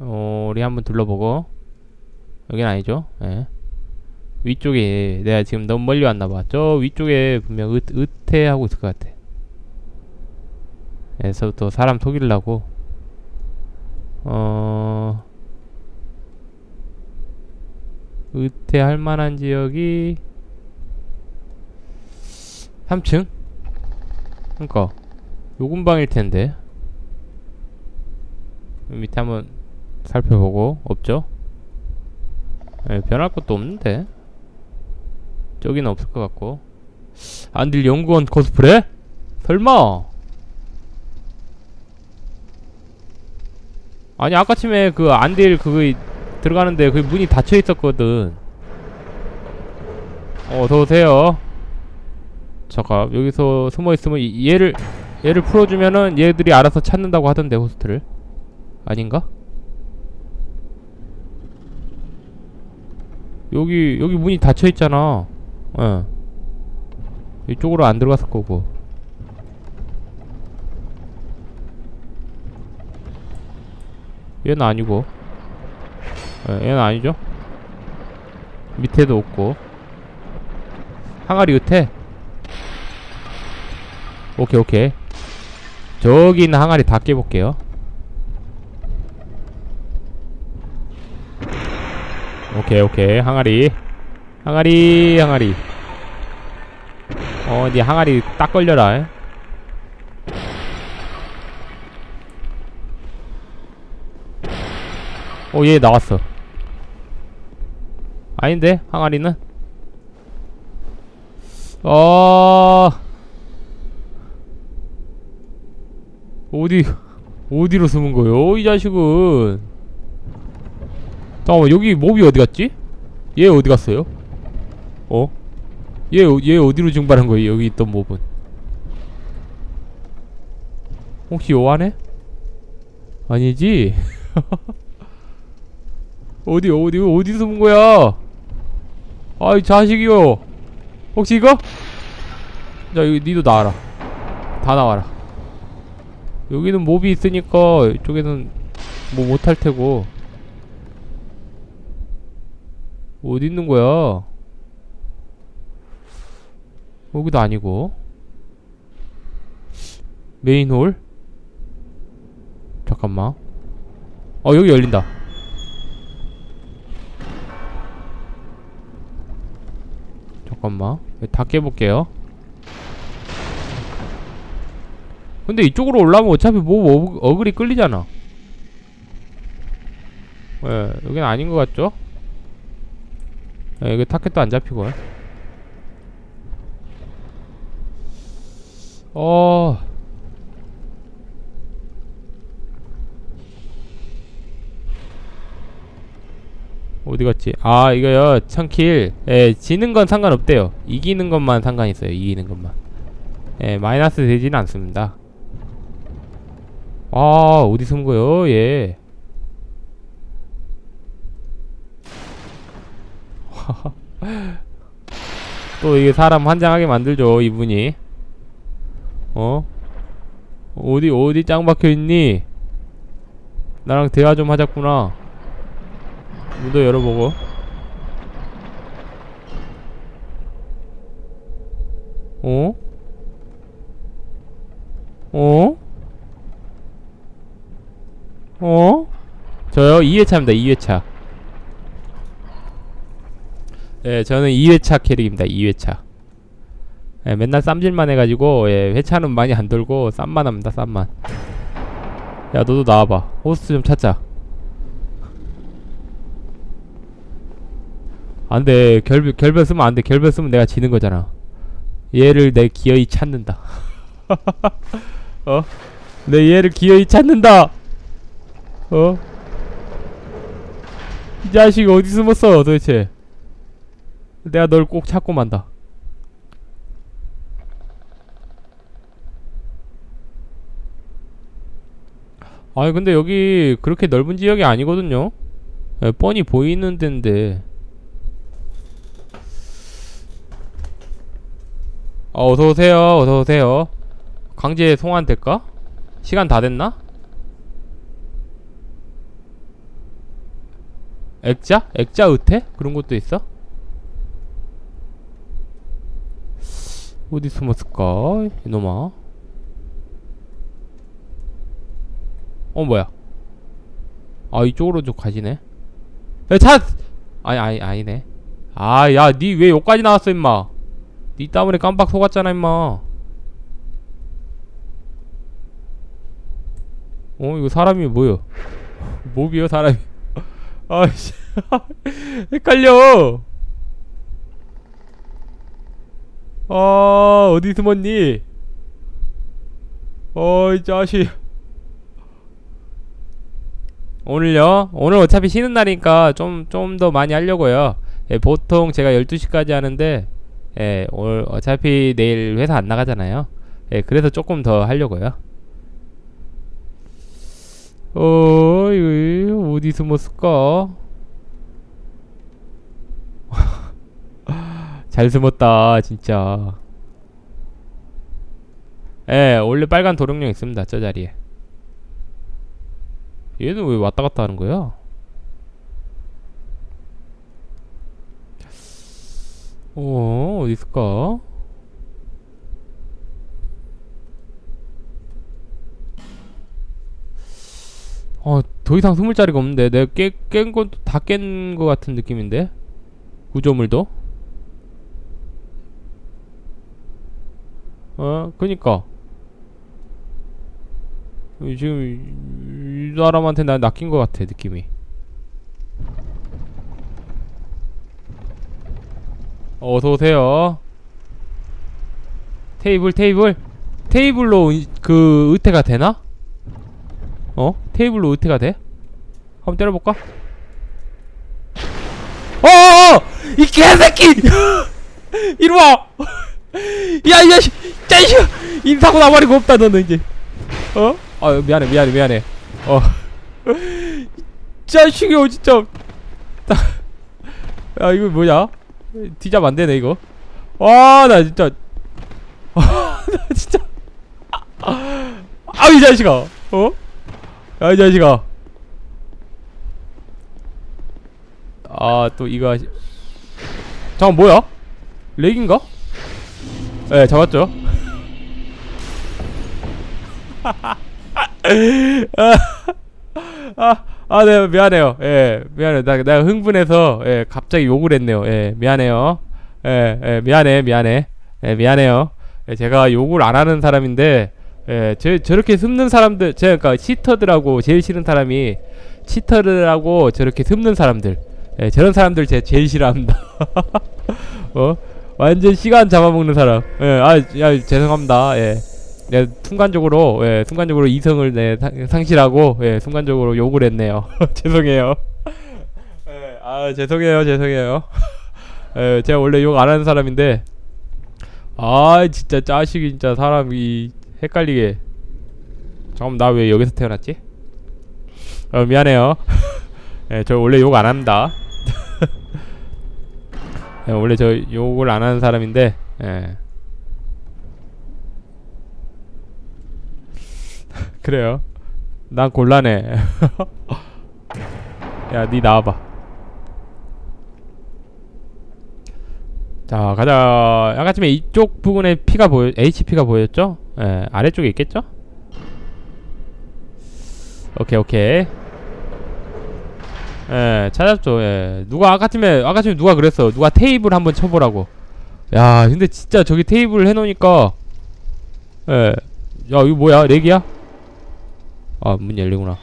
어 우리 한번 둘러보고. 여긴 아니죠? 예. 위쪽에 내가 지금 너무 멀리 왔나봐. 저 위쪽에 분명 의, 의태하고 있을 것 같아. 에서부터 사람 속이려고. 어 의태할 만한 지역이 3층? 그니까 요 근방일 텐데 여기 밑에 한번 살펴보고 없죠? 예, 변할 것도 없는데 저기는 없을 것 같고 안딜 연구원 코스프레? 설마 아니 아까 침에 그 안딜 그거 들어가는데 그 문이 닫혀 있었거든 어, 어서오세요 잠깐 여기서 숨어있으면 이- 얘를 얘를 풀어주면은 얘들이 알아서 찾는다고 하던데 호스트를. 아닌가? 여기 여기 문이 닫혀 있잖아. 예. 이쪽으로 안 들어갔을 거고. 얘는 아니고. 예, 얘는 아니죠? 밑에도 없고. 항아리 으태 오케이 오케이. 저기 있는 항아리 다 깨볼게요. 오케이 오케이. 항아리. 항아리 항아리. 어니 항아리 딱 걸려라. 오얘 나왔어. 아닌데? 항아리는? 어 어디 어디로 숨은 거요 이 자식은 잠깐만 여기 몹이 어디 갔지? 얘 어디 갔어요? 어? 얘, 어- 얘 어디로 증발한 거예요 여기 있던 몹은 혹시 요 안에? 아니지? 어디 어디 어디 숨은 거야? 아이 자식이요 혹시 이거? 자 이거 니도 나와라 다 나와라 여기는 몹이 있으니까 이쪽에는 뭐 못할 테고. 어디 있는 거야? 여기도 아니고. 메인홀? 잠깐만. 어 여기 열린다. 잠깐만. 다 깨볼게요 근데 이쪽으로 올라오면 어차피 뭐 어, 어글이 끌리잖아. 예 여긴 아닌 것 같죠? 예, 여기 타켓도 안 잡히고. 어. 어디 갔지? 아 이거요. 천킬 예 지는 건 상관없대요. 이기는 것만 상관 있어요. 이기는 것만. 예 마이너스 되지는 않습니다 아 어디 숨은 거요 얘 또 이게 사람 환장하게 만들죠 이분이 어? 어디 어디 짱 박혀 있니? 나랑 대화 좀 하자꾸나 문도 열어보고 어? 어? 어? 저요? 2회차입니다 2회차. 예 저는 2회차 캐릭입니다 2회차. 예, 맨날 쌈질만 해가지고 예, 회차는 많이 안 돌고 쌈만 합니다 쌈만. 야 너도 나와봐. 호스트 좀 찾자. 안돼. 결별 결별 쓰면 안돼. 결별 쓰면 내가 지는 거잖아. 얘를 내 기어이 찾는다. 어? 내 얘를 기어이 찾는다 어? 이 자식 어디 숨었어 도대체 내가 널 꼭 찾고 만다 아니 근데 여기 그렇게 넓은 지역이 아니거든요 예, 뻔히 보이는 데인데 어, 어서 오세요. 어서 오세요. 강제 송환 될까? 시간 다 됐나? 액자? 액자 의태? 그런 것도 있어? 어디 숨었을까? 이놈아. 어, 뭐야? 아, 이쪽으로 좀 가지네. 야, 차! 아니, 아니, 아니네. 아, 야, 니 왜 여기까지 나왔어, 임마? 니 때문에 깜빡 속았잖아, 임마. 어, 이거 사람이 뭐여? 몹이요, 사람이. 아이씨. 헷갈려! 아, 어디 숨었니? 어이, 자식. 오늘요? 오늘 어차피 쉬는 날이니까 좀, 좀 더 많이 하려고요. 예, 보통 제가 12시까지 하는데, 예, 오늘 어차피 내일 회사 안 나가잖아요. 예, 그래서 조금 더 하려고요. 어, 이거 어디 숨었을까? 잘 숨었다, 진짜. 예, 원래 빨간 도령령 있습니다, 저 자리에. 얘는 왜 왔다 갔다 하는 거야? 어, 어디 있을까? 어, 더 이상 숨을 자리가 없는데. 내가 깨, 깬 것도 다깬것 같은 느낌인데? 구조물도? 어, 그니까. 이- 지금, 이 사람한테 나 낚인 것 같아, 느낌이. 어서오세요. 테이블, 테이블. 테이블로 이- 그, 의태가 되나? 어? 테이블로 의태가 돼? 한번 때려볼까? 어어어! 이 개새끼! 이리와! 야, 이 자식! 자식! 인사고 나발이고 없다, 너는 이제. 어? 아, 미안해, 미안해, 미안해. 어. 이 자식이, 어, 진짜. 야, 이거 뭐냐? 뒤잡 안 되네, 이거. 와, 나 진짜. 나 진짜. 아, 이 자식아. 어? 야, 이 자식아. 아, 또 이거 하시... 잠깐 뭐야? 렉인가? 예, 잡았죠. 아, 아, 네, 미안해요. 예, 미안해. 나, 내가 흥분해서, 예, 갑자기 욕을 했네요. 예, 미안해요. 예, 예, 미안해, 미안해. 예, 미안해요. 예, 제가 욕을 안 하는 사람인데, 예, 저, 저렇게 숨는 사람들, 제가, 그니까, 치터들하고 제일 싫은 사람이, 치터들하고 저렇게 숨는 사람들. 예, 저런 사람들 제 제일 싫어합니다. 어? 완전 시간 잡아먹는 사람. 예, 아, 야, 죄송합니다. 예. 네, 순간적으로, 예, 순간적으로 이성을 네, 상- 상실하고, 예, 순간적으로 욕을 했네요. 죄송해요. 예, 아, 죄송해요, 죄송해요. 예, 제가 원래 욕 안 하는 사람인데, 아, 진짜 짜식이 진짜 사람이 헷갈리게. 잠깐만, 나 왜 여기서 태어났지? 어, 미안해요. 예, 저 원래 욕 안 합니다. 예, 원래 저 욕을 안 하는 사람인데, 예. 그래요. 난 곤란해. 야, 니 나와봐. 자, 가자. 아까 전에 이쪽 부분에 피가 보여, HP가 보였죠? 예, 아래쪽에 있겠죠? 오케이, 오케이. 예, 찾았죠. 예. 누가 아까쯤에 아까쯤에 누가 그랬어. 누가 테이블 한번 쳐보라고. 야, 근데 진짜 저기 테이블 해놓으니까 예. 야, 이거 뭐야? 렉이야? 아, 문 열리구나.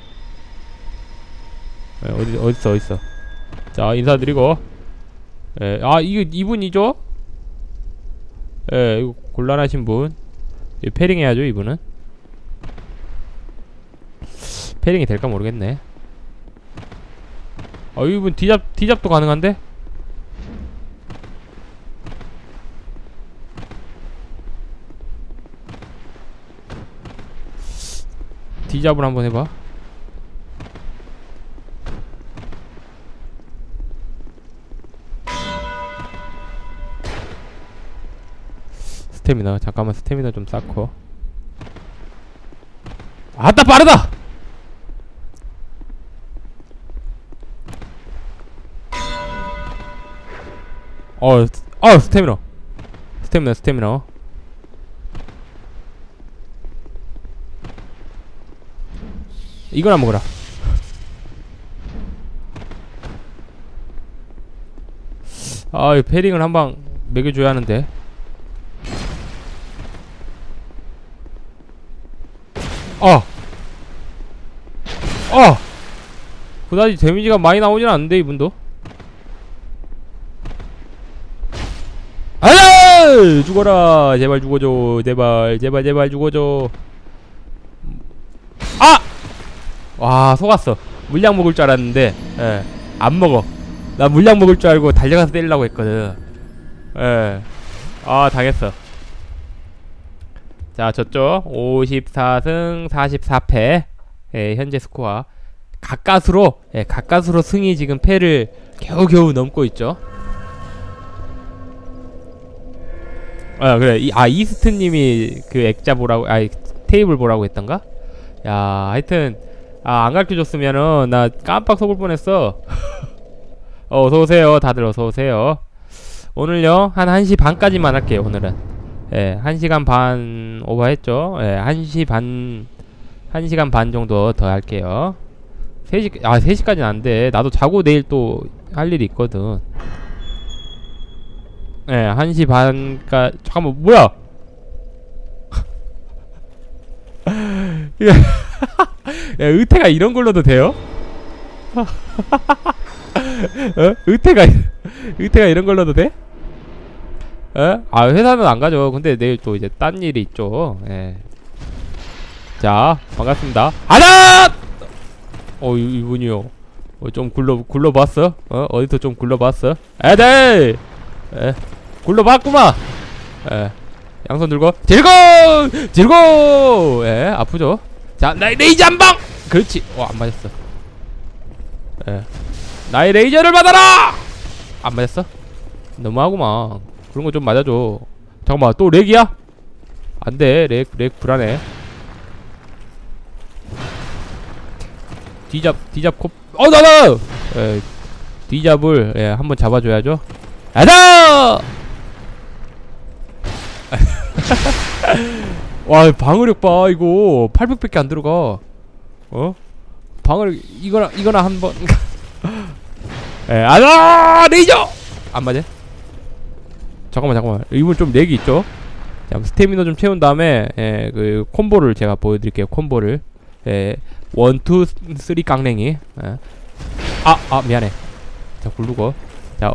예, 어디? 어디 있어? 자, 인사드리고. 예. 아, 이거 이분이죠? 예, 이거 곤란하신 분. 이 패링 해야죠, 이분은. 패링이 될까 모르겠네. 아 이분 디잡 디잡도 가능한데? 디잡을 한번 해봐. 스태미나 잠깐만 스태미나 좀 쌓고. 아따 빠르다! 어, 스- 어 스태미나 스태미나 스태미나 이거나 먹어라. 아, 이 패링을 한방 먹여줘야 하는데. 어! 어! 그다지 데미지가 많이 나오진 않는데, 이분도. 아야! 죽어라! 제발 죽어줘. 제발, 제발, 제발 죽어줘. 아! 와, 속았어. 물량 먹을 줄 알았는데, 예. 안 먹어. 나 물량 먹을 줄 알고 달려가서 때리려고 했거든. 예. 아, 당했어. 자, 저쪽 54승 44패. 예, 현재 스코어. 가까스로 예, 가까스로 승이 지금 패를 겨우겨우 넘고 있죠. 아, 그래. 이, 아, 이스트 님이 그 액자 보라고 아, 테이블 보라고 했던가? 야, 하여튼 아, 안 가르쳐 줬으면은 나 깜빡 속을 뻔했어. 어, 어서 오세요. 다들 어서 오세요. 오늘요 한 1시 반까지만 할게요. 오늘은. 예, 1시간 반 오버했죠. 예, 1시 반 1시간 반 정도 더 할게요. 3시 아, 3시까지는 안 돼. 나도 자고 내일 또 할 일이 있거든. 예, 1시 반까 잠깐만 뭐야? 야, 의태가 이런 걸로도 돼요? 어? 의태가 의태가 이런 걸로도 돼? 어? 아 회사는 안 가죠. 근데 내일 또 이제 딴 일이 있죠. 예. 자 반갑습니다. 아다! 어 이- 이분이요. 어, 좀 굴러 굴러봤어? 어 어디서 좀 굴러봤어? 에들! 에 굴러봤구만. 에 양손 들고 들고 들고 예 아프죠? 자 나의 레이저 한 방. 그렇지. 어안 맞았어. 예. 나의 레이저를 받아라! 안 맞았어? 너무하구만. 그런 거 좀 맞아줘. 잠깐만, 또 lag이야? 안 돼, lag, lag 불안해. 뒤잡, 뒤잡, 코, 어, 나, 나! 예, 뒤잡을, 예, 한번 잡아줘야죠. 아다! 와, 방어력 봐, 이거. 800밖에 안 들어가. 어? 방어력, 이거나, 이거나 한 번. 예, 아다! 레이저! 안 맞아? 잠깐만, 잠깐만. 이분 좀 렉이 있죠? 자, 스태미너 좀 채운 다음에, 예, 그, 콤보를 제가 보여드릴게요, 콤보를. 예, 원, 투, 쓰리 깡냉이. 예. 아, 아, 미안해. 자, 굴르고. 자,